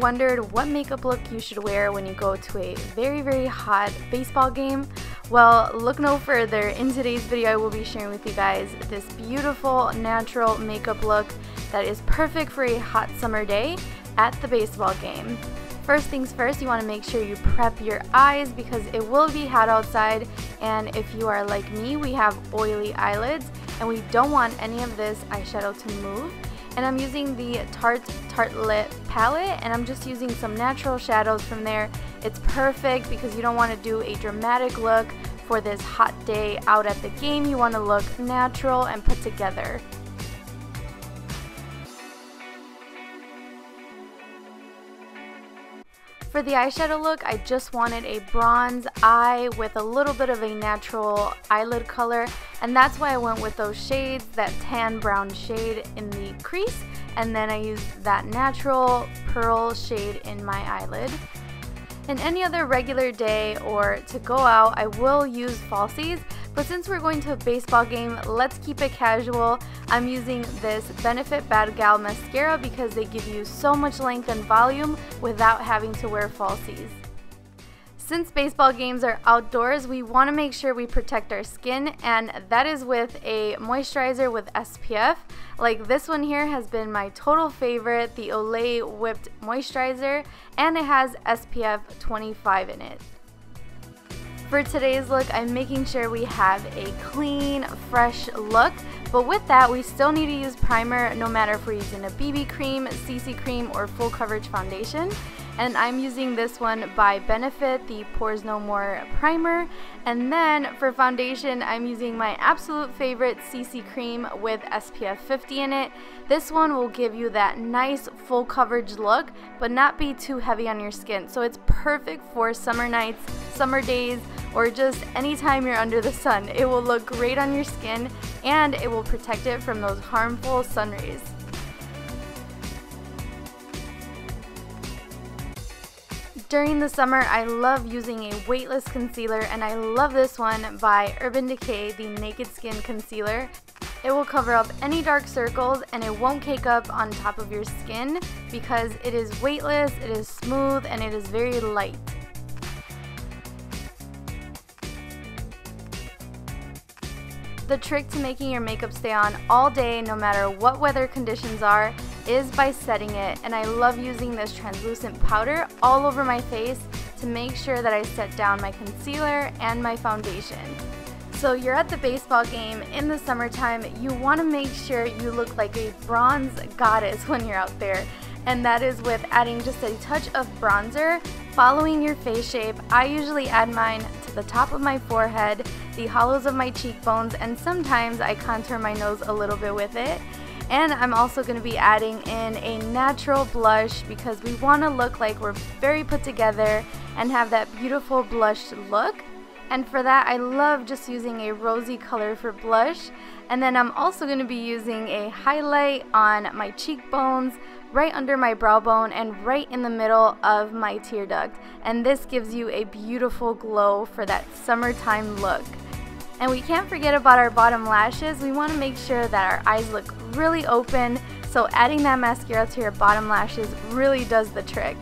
Wondered what makeup look you should wear when you go to a very, very hot baseball game? Well, look no further. In today's video, I will be sharing with you guys this beautiful natural makeup look that is perfect for a hot summer day at the baseball game. First things first, you want to make sure you prep your eyes because it will be hot outside and if you are like me, we have oily eyelids and we don't want any of this eyeshadow to move and I'm using the Tarte Tartelette palette and I'm just using some natural shadows from there. It's perfect because you don't want to do a dramatic look for this hot day out at the game. You want to look natural and put together. For the eyeshadow look, I just wanted a bronze eye with a little bit of a natural eyelid color, and that's why I went with those shades, that tan brown shade in the crease, and then I used that natural pearl shade in my eyelid. In any other regular day or to go out, I will use falsies, but since we're going to a baseball game, let's keep it casual. I'm using this Benefit Bad Gal mascara because they give you so much length and volume without having to wear falsies. Since baseball games are outdoors, we want to make sure we protect our skin, and that is with a moisturizer with SPF. Like this one here has been my total favorite, the Olay Whipped Moisturizer, and it has SPF 25 in it. For today's look, I'm making sure we have a clean, fresh look, but with that, we still need to use primer no matter if we're using a BB cream, CC cream, or full coverage foundation and I'm using this one by Benefit, the Pores No More Primer. And then for foundation, I'm using my absolute favorite CC Cream with SPF 50 in it. This one will give you that nice full coverage look, but not be too heavy on your skin. So it's perfect for summer nights, summer days, or just anytime you're under the sun. It will look great on your skin and it will protect it from those harmful sun rays. During the summer, I love using a weightless concealer and I love this one by Urban Decay, the Naked Skin Concealer. It will cover up any dark circles and it won't cake up on top of your skin because it is weightless, it is smooth, and it is very light. The trick to making your makeup stay on all day no matter what weather conditions are is by setting it and I love using this translucent powder all over my face to make sure that I set down my concealer and my foundation. So you're at the baseball game in the summertime, you want to make sure you look like a bronze goddess when you're out there and that is with adding just a touch of bronzer following your face shape. I usually add mine to the top of my forehead, the hollows of my cheekbones, and sometimes I contour my nose a little bit with it. And I'm also going to be adding in a natural blush because we want to look like we're very put together and have that beautiful blushed look. And for that, I love just using a rosy color for blush. And then I'm also going to be using a highlight on my cheekbones, right under my brow bone, and right in the middle of my tear duct. And this gives you a beautiful glow for that summertime look. And we can't forget about our bottom lashes. We want to make sure that our eyes look really open, so adding that mascara to your bottom lashes really does the trick.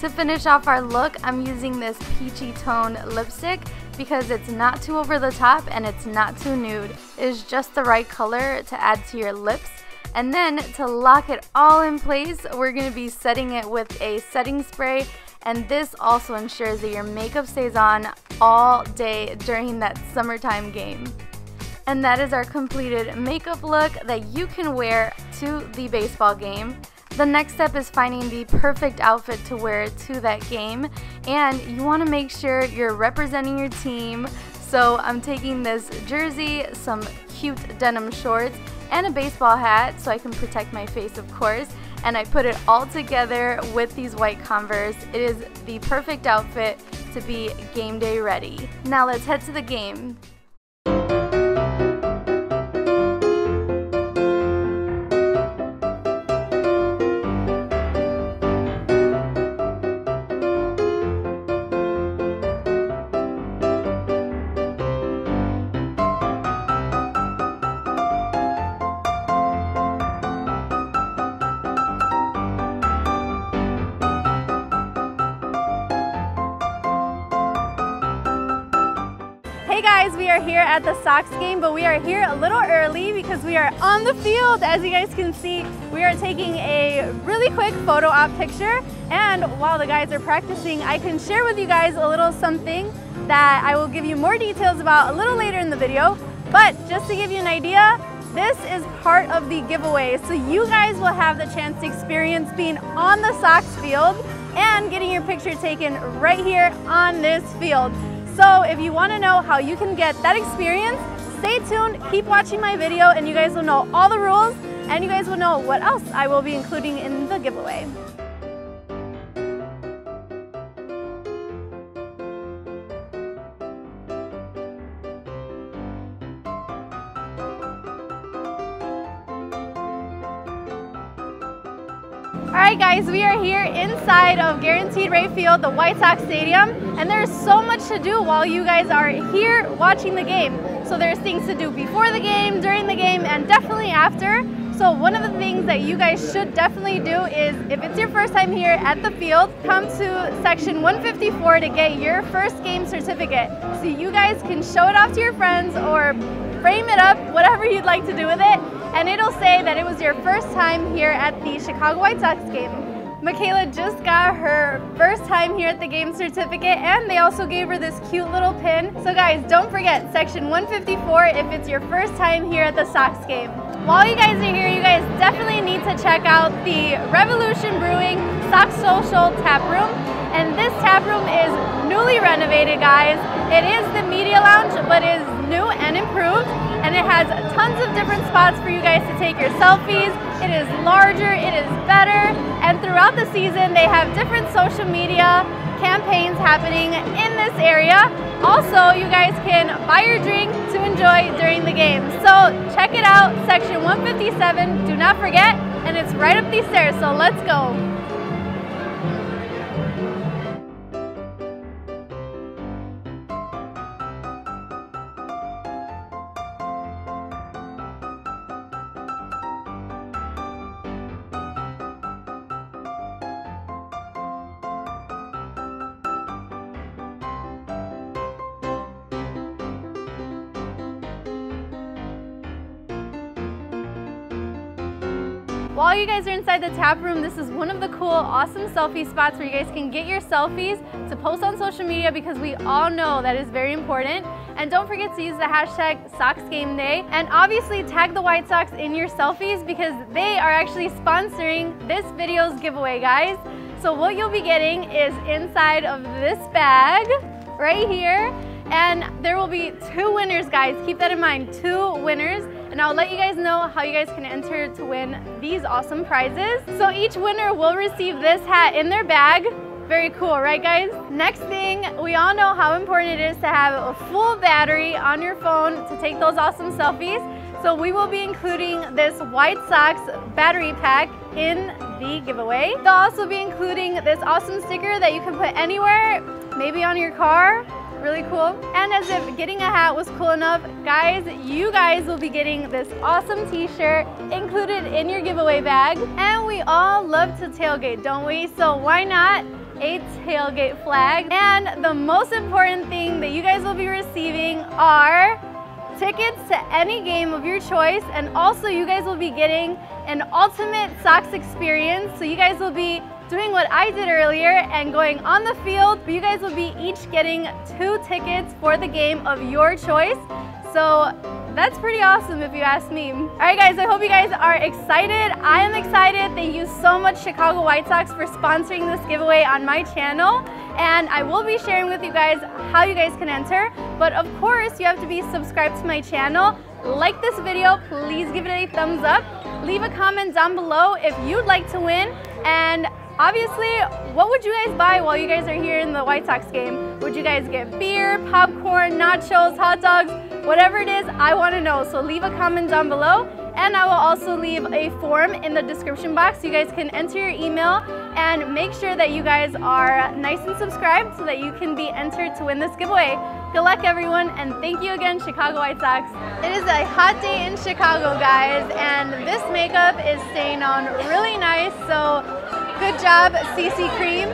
To finish off our look, I'm using this peachy tone lipstick because it's not too over the top and it's not too nude. It is just the right color to add to your lips. And then to lock it all in place, we're going to be setting it with a setting spray and this also ensures that your makeup stays on all day during that summertime game. And that is our completed makeup look that you can wear to the baseball game. The next step is finding the perfect outfit to wear to that game and you want to make sure you're representing your team. So I'm taking this jersey, some cute denim shorts, and a baseball hat so I can protect my face of course and I put it all together with these white Converse. It is the perfect outfit to be game day ready. Now let's head to the game. Are here at the Sox game, but we are here a little early because we are on the field. As you guys can see, we are taking a really quick photo op picture. And while the guys are practicing, I can share with you guys a little something that I will give you more details about a little later in the video. But just to give you an idea, this is part of the giveaway. So you guys will have the chance to experience being on the Sox field and getting your picture taken right here on this field. So if you wanna know how you can get that experience, stay tuned, keep watching my video and you guys will know all the rules and you guys will know what else I will be including in the giveaway. All right guys, we are here inside of Guaranteed Rate Field, the White Sox Stadium, and there's so much to do while you guys are here watching the game. So there's things to do before the game, during the game, and definitely after. So one of the things that you guys should definitely do is, if it's your first time here at the field, come to section 154 to get your first game certificate. So you guys can show it off to your friends or frame it up, whatever you'd like to do with it, and it'll say that it was your first time here at the Chicago White Sox game. Michaela just got her first time here at the game certificate and they also gave her this cute little pin. So guys, don't forget section 154 if it's your first time here at the Sox game. While you guys are here, you guys definitely need to check out the Revolution Brewing Sox Social Tap Room. And this tap room is newly renovated, guys. It is the media lounge, but is new and improved. And it has tons of different spots for you guys to take your selfies. It is larger, it is better. And throughout the season, they have different social media campaigns happening in this area. Also, you guys can buy your drink to enjoy during the game. So check it out, section 157, do not forget, and it's right up these stairs, so let's go. While you guys are inside the tap room, this is one of the cool, awesome selfie spots where you guys can get your selfies to post on social media because we all know that is very important. And don't forget to use the hashtag SoxGameDay and obviously tag the White Sox in your selfies because they are actually sponsoring this video's giveaway, guys. So what you'll be getting is inside of this bag right here and there will be two winners, guys. Keep that in mind, two winners and I'll let you guys know how you guys can enter to win these awesome prizes. So each winner will receive this hat in their bag. Very cool, right guys? Next thing, we all know how important it is to have a full battery on your phone to take those awesome selfies. So we will be including this White Sox battery pack in the giveaway. They'll also be including this awesome sticker that you can put anywhere, maybe on your car, really cool. And as if getting a hat was cool enough, guys, you guys will be getting this awesome t-shirt included in your giveaway bag. And we all love to tailgate, don't we? So why not a tailgate flag? And the most important thing that you guys will be receiving are tickets to any game of your choice and also you guys will be getting an ultimate Sox experience. So you guys will be doing what I did earlier and going on the field, you guys will be each getting two tickets for the game of your choice. So that's pretty awesome if you ask me. All right guys, I hope you guys are excited. I am excited. Thank you so much Chicago White Sox for sponsoring this giveaway on my channel. And I will be sharing with you guys how you guys can enter. But of course, you have to be subscribed to my channel. Like this video, please give it a thumbs up. Leave a comment down below if you'd like to win. And Obviously, what would you guys buy while you guys are here in the White Sox game? Would you guys get beer, popcorn, nachos, hot dogs, whatever it is, I want to know. So leave a comment down below and I will also leave a form in the description box you guys can enter your email and make sure that you guys are nice and subscribed so that you can be entered to win this giveaway. Good luck everyone and thank you again Chicago White Sox. It is a hot day in Chicago guys and this makeup is staying on really nice so Good job, CC Cream.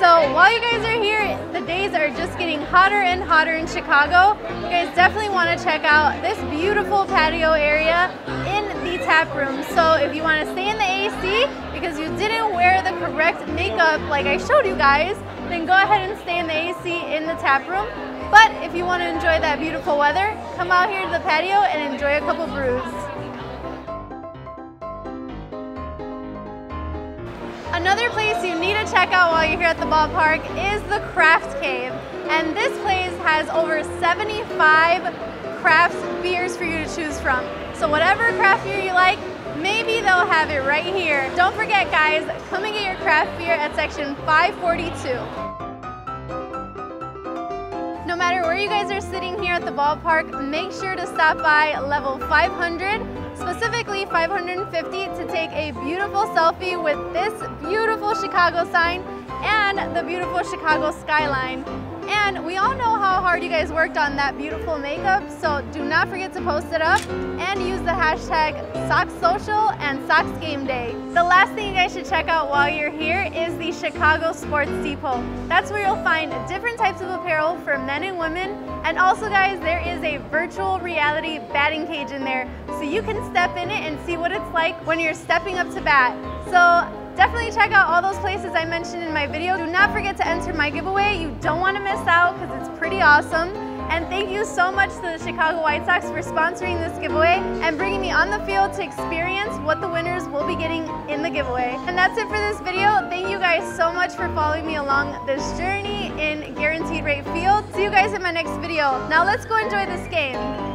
So while you guys are here, the days are just getting hotter and hotter in Chicago. You guys definitely want to check out this beautiful patio area in the tap room. So if you want to stay in the AC because you didn't wear the correct makeup like I showed you guys, then go ahead and stay in the AC in the tap room. But if you want to enjoy that beautiful weather, come out here to the patio and enjoy a couple brews. Another place you need to check out while you're here at the ballpark is the Craft Cave. And this place has over 75 craft beers for you to choose from. So whatever craft beer you like, maybe they'll have it right here. Don't forget guys, come and get your craft beer at section 542. No matter where you guys are sitting here at the ballpark, make sure to stop by level 500 specifically 550 to take a beautiful selfie with this beautiful Chicago sign and the beautiful Chicago skyline. And we all know how hard you guys worked on that beautiful makeup, so do not forget to post it up and use the hashtag SoxSocial and SoxGameDay. The last thing you guys should check out while you're here is the Chicago Sports Depot. That's where you'll find different types of apparel for men and women, and also guys, there is a virtual reality batting cage in there, so you can step in it and see what it's like when you're stepping up to bat. So Definitely check out all those places I mentioned in my video. Do not forget to enter my giveaway. You don't want to miss out because it's pretty awesome. And thank you so much to the Chicago White Sox for sponsoring this giveaway and bringing me on the field to experience what the winners will be getting in the giveaway. And that's it for this video. Thank you guys so much for following me along this journey in Guaranteed Rate Field. See you guys in my next video. Now let's go enjoy this game.